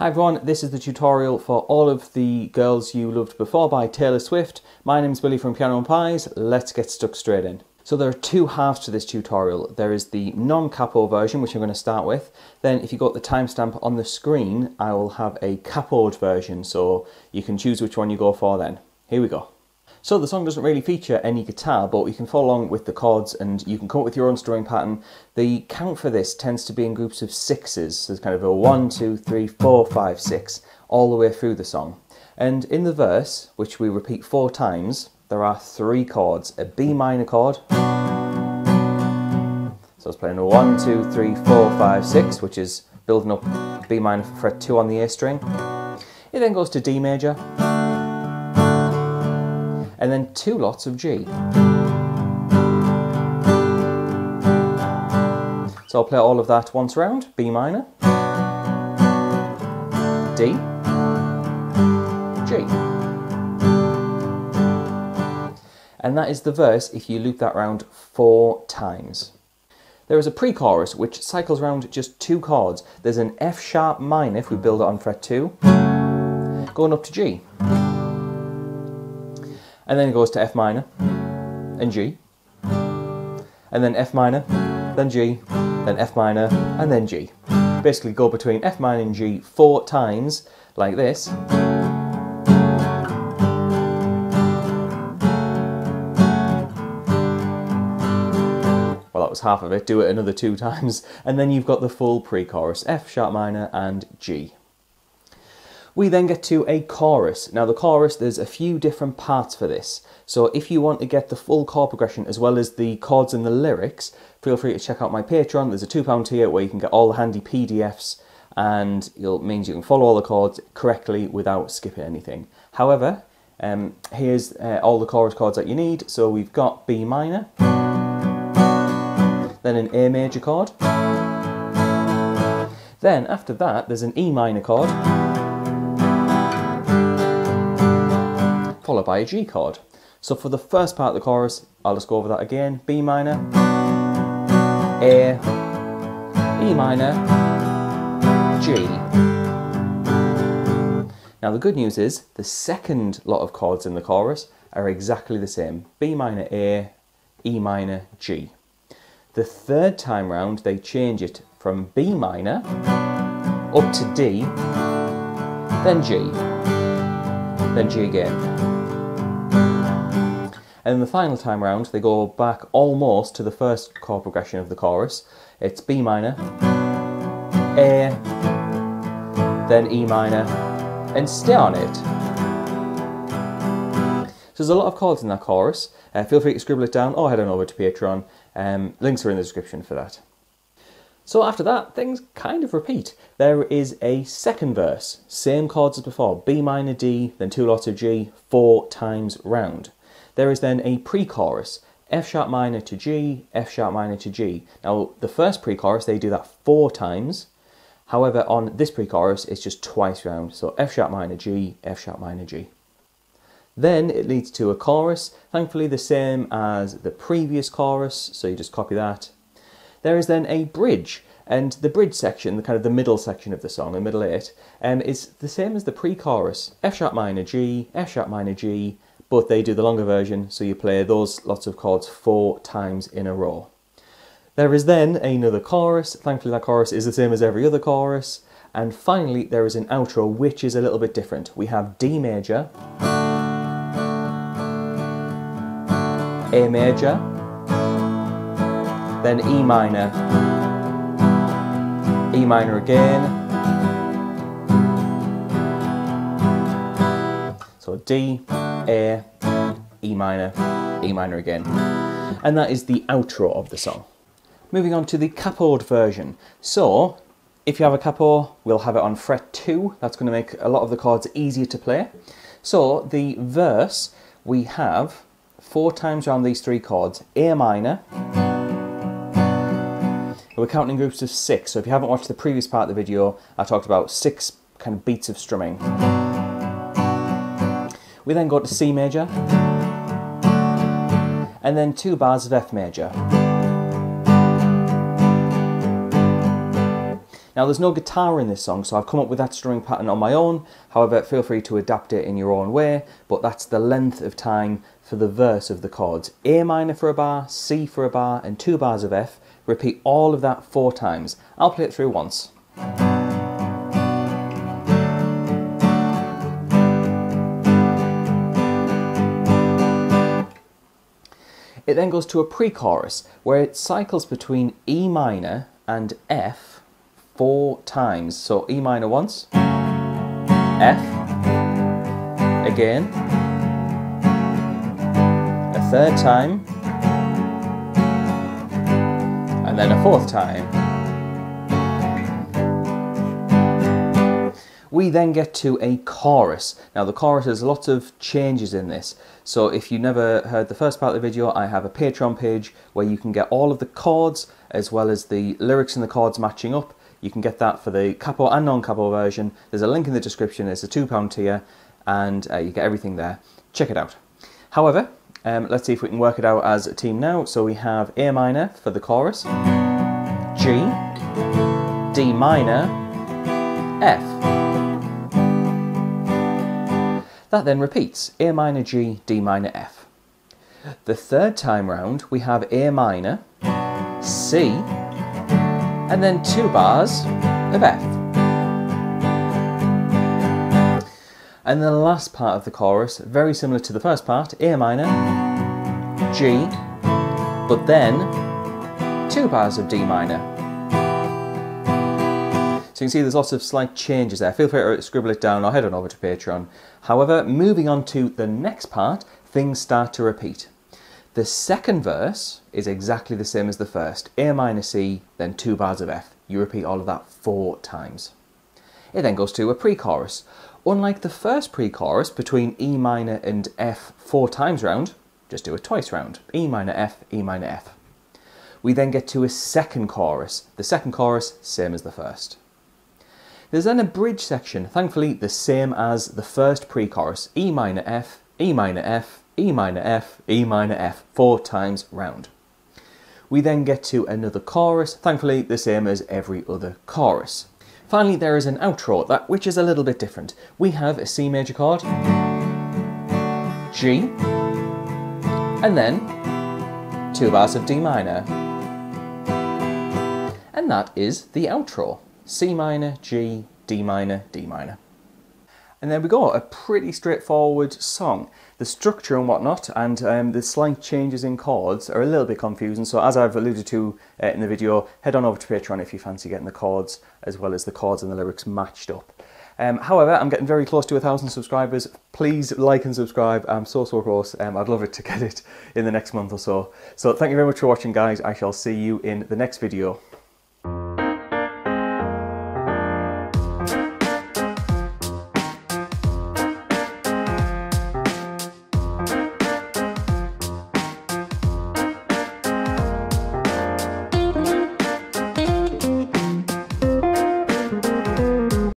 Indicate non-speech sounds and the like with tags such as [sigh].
Hi everyone, this is the tutorial for All of the Girls You Loved Before by Taylor Swift. My name's Billy from Piano and Pies. Let's get stuck straight in. So there are two halves to this tutorial. There is the non-capo version, which I'm going to start with. Then if you got the timestamp on the screen, I will have a capoed version, so you can choose which one you go for then. Here we go. So the song doesn't really feature any guitar, but you can follow along with the chords and you can come up with your own strumming pattern. The count for this tends to be in groups of sixes, so it's kind of a one, two, three, four, five, six, all the way through the song. And in the verse, which we repeat four times, there are three chords. A B minor chord, so it's playing a one, two, three, four, five, six, which is building up B minor for fret two on the A string. It then goes to D major, and then two lots of G. So I'll play all of that once round, B minor, D, G. And that is the verse if you loop that round four times. There is a pre-chorus which cycles around just two chords. There's an F sharp minor if we build it on fret 2, going up to G and then it goes to F minor and G, and then F minor, then G, then F minor, and then G. Basically go between F minor and G four times, like this. Well, that was half of it. Do it another two [laughs] times, and then you've got the full pre-chorus, F sharp minor and G. We then get to a chorus. Now the chorus, there's a few different parts for this. So if you want to get the full chord progression as well as the chords and the lyrics, feel free to check out my Patreon. There's a £2 tier where you can get all the handy PDFs and it means you can follow all the chords correctly without skipping anything. However, um, here's uh, all the chorus chords that you need. So we've got B minor, then an A major chord. Then after that, there's an E minor chord, followed by a G chord. So for the first part of the chorus, I'll just go over that again. B minor, A, E minor, G. Now the good news is the second lot of chords in the chorus are exactly the same. B minor, A, E minor, G. The third time round they change it from B minor up to D, then G, then G again. And the final time round, they go back almost to the first chord progression of the chorus. It's B minor, A, then E minor, and stay on it. So there's a lot of chords in that chorus. Uh, feel free to scribble it down or head on over to Patreon. Um, links are in the description for that. So after that, things kind of repeat. There is a second verse, same chords as before, B minor, D, then two lots of G, four times round. There is then a pre-chorus, F sharp minor to G, F sharp minor to G. Now the first pre-chorus, they do that four times. However, on this pre-chorus, it's just twice round. So F sharp minor G, F sharp minor G. Then it leads to a chorus, thankfully the same as the previous chorus, so you just copy that. There is then a bridge, and the bridge section, the kind of the middle section of the song, the middle eight, um, is the same as the pre-chorus, F sharp minor G, F sharp minor G, but they do the longer version, so you play those lots of chords four times in a row. There is then another chorus, thankfully that chorus is the same as every other chorus, and finally there is an outro which is a little bit different. We have D major, A major, then E minor, E minor again, D, a, E minor, E minor again. And that is the outro of the song. Moving on to the capoed version. So, if you have a capo, we'll have it on fret 2. That's going to make a lot of the chords easier to play. So, the verse, we have four times around these three chords. A minor, we're counting groups of six. So if you haven't watched the previous part of the video, I talked about six kind of beats of strumming. We then go to C major, and then two bars of F major. Now there's no guitar in this song, so I've come up with that strumming pattern on my own. However, feel free to adapt it in your own way, but that's the length of time for the verse of the chords. A minor for a bar, C for a bar, and two bars of F. Repeat all of that four times. I'll play it through once. It then goes to a pre-chorus where it cycles between E minor and F four times. So E minor once, F, again, a third time, and then a fourth time. We then get to a chorus. Now the chorus has lots of changes in this. So if you never heard the first part of the video, I have a Patreon page where you can get all of the chords as well as the lyrics and the chords matching up. You can get that for the capo and non-capo version. There's a link in the description. It's a £2 tier and uh, you get everything there. Check it out. However, um, let's see if we can work it out as a team now. So we have A minor for the chorus, G, D minor, F. That then repeats A minor, G, D minor, F. The third time round, we have A minor, C, and then two bars of F. And the last part of the chorus, very similar to the first part, A minor, G, but then two bars of D minor. So you can see there's lots of slight changes there. Feel free to scribble it down or head on over to Patreon. However, moving on to the next part, things start to repeat. The second verse is exactly the same as the first. A minor C, then two bars of F. You repeat all of that four times. It then goes to a pre-chorus. Unlike the first pre-chorus between E minor and F four times round, just do it twice round. E minor F, E minor F. We then get to a second chorus. The second chorus, same as the first. There's then a bridge section, thankfully the same as the first pre-chorus, E minor F, E minor F, E minor F, E minor F, four times round. We then get to another chorus, thankfully the same as every other chorus. Finally, there is an outro, that which is a little bit different. We have a C major chord, G, and then two bars of D minor. And that is the outro. C minor, G, D minor, D minor. And there we go, a pretty straightforward song. The structure and whatnot and um, the slight changes in chords are a little bit confusing, so as I've alluded to uh, in the video, head on over to Patreon if you fancy getting the chords as well as the chords and the lyrics matched up. Um, however, I'm getting very close to a thousand subscribers. Please like and subscribe. I'm so, so close. Um, I'd love it to get it in the next month or so. So thank you very much for watching, guys. I shall see you in the next video.